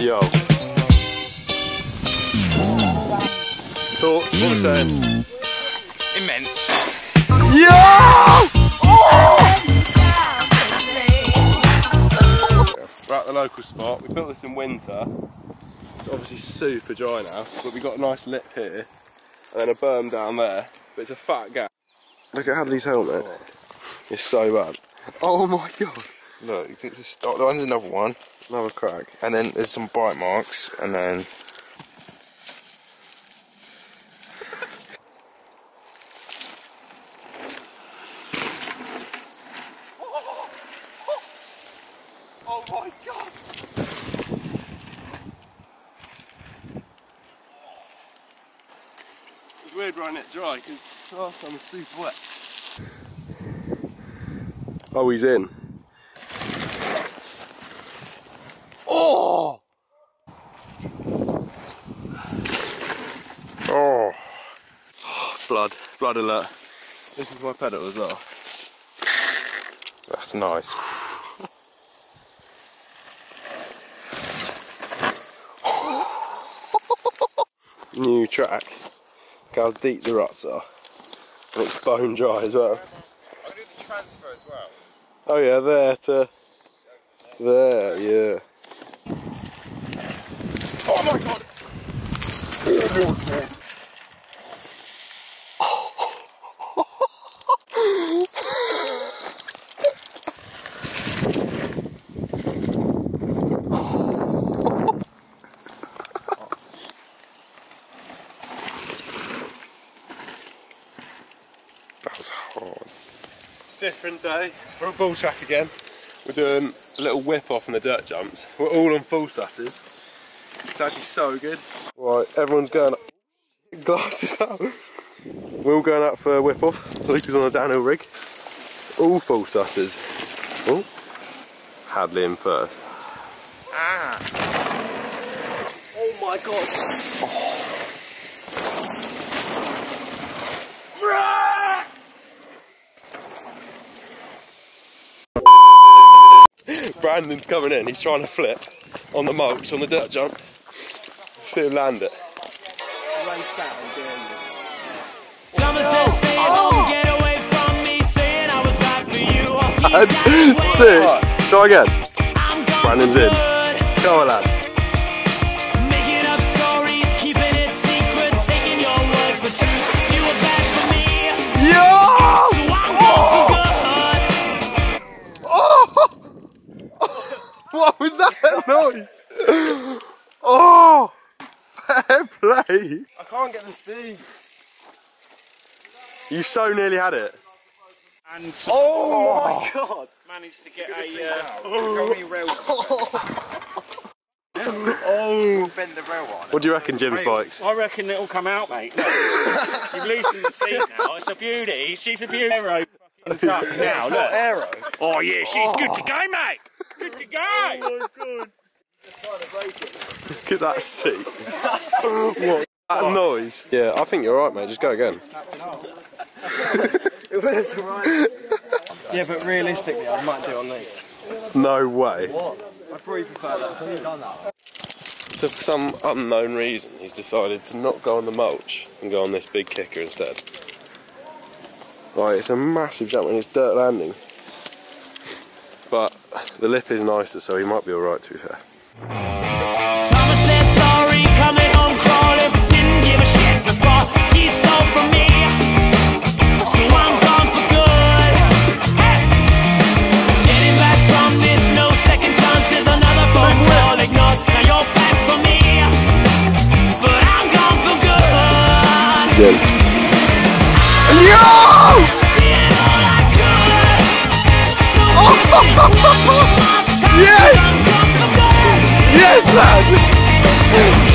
Yo. Thoughts? What are we? Immense. Yo! Oh! We're at the local spot. We built this in winter. It's obviously super dry now, but we got a nice lip here and then a berm down there. But it's a fat gap. Look at Hadley's helmet. It's so bad. Oh my god. Look, this, oh, that one's another one. Another crack. And then there's some bite marks, and then Oh my god! It's weird running it dry because last time was super wet. Oh, he's in. Oh! oh, Blood, blood alert. This is my pedal as well. that's nice. New track. Look how deep the ruts are. And it's bone dry as well. I do the transfer as well. Oh yeah, there to there, yeah. Oh my god! That was hard. Different day. We're at track again. We're doing a little whip off in the dirt jumps. We're all on full susses. It's actually so good. Right, everyone's going up. Glasses up. We're all going up for a whip off. Luke is on a downhill rig. All full susses. Oh, Hadley in first. Ah! Oh my god. Oh. Brandon's coming in, he's trying to flip on the mulch, on the dirt jump. See him land it. Thomas said, stay home, get away from me, saying I was bad for you. Sick. Try again. I'm gone Brandon's in. good. Come on, lad. Making up stories, keeping it secret, taking your word for truth. You were bad for me, Yo! so I'm gone for good. What was that noise? Oh! Fair play. I can't get the speed. You so nearly had it. And Oh, my god! Managed to get a. Uh, how many? Oh. Bend the rail on. What do you reckon, Jim's bikes? I reckon it'll come out, mate. Look. You've loosened the seat now. It's a beauty. She's a beauty. Aero fucking tuck now. Look. Arrow. Oh yeah, she's good to go, mate. Good to go. Oh my god. Look at that seat. what? That noise. Yeah, I think you're right, mate. Just go again. Yeah, but realistically, I might do it on these. No way. I'd probably prefer that. I've done that. So for some unknown reason, he's decided to not go on the mulch and go on this big kicker instead. Right, it's a massive jump and it's dirt landing. But the lip is nicer, so he might be alright to be fair. Thomas said sorry, coming home crawling. Didn't give a shit before he stole from me. So I'm gone for good. Getting back from this, no second chances. Another phone call ignored. Now you're back for me. But I'm gone for good. Jim. Did all I could. So this is one more time. Yes! cabeça!